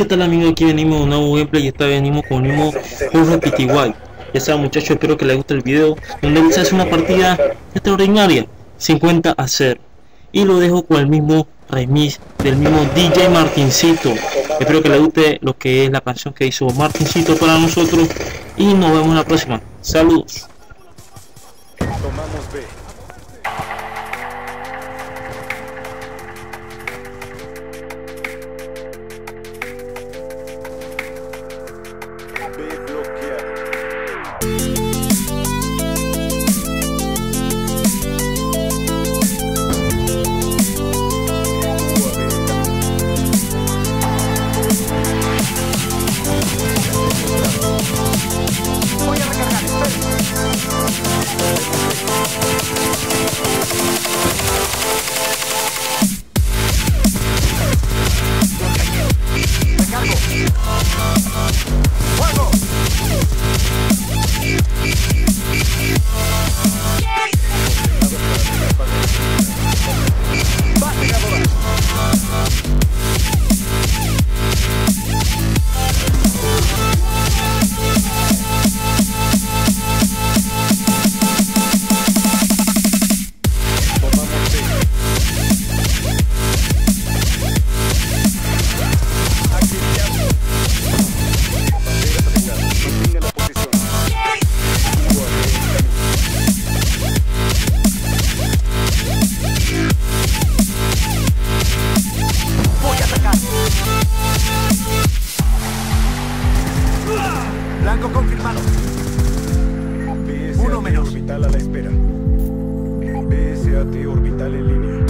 ¿Qué tal amigos? Aquí venimos de un nuevo gameplay y esta vez venimos con el mismo Horror Pty. Ya saben muchachos, espero que les guste el video donde se hace una partida extraordinaria 50 a 0 Y lo dejo con el mismo remix del mismo DJ Martincito Espero que les guste lo que es la canción que hizo Martincito para nosotros Y nos vemos en la próxima, saludos Tomamos B. Blanco confirmado. Uno menos. Orbital a la espera. BSAT orbital en línea.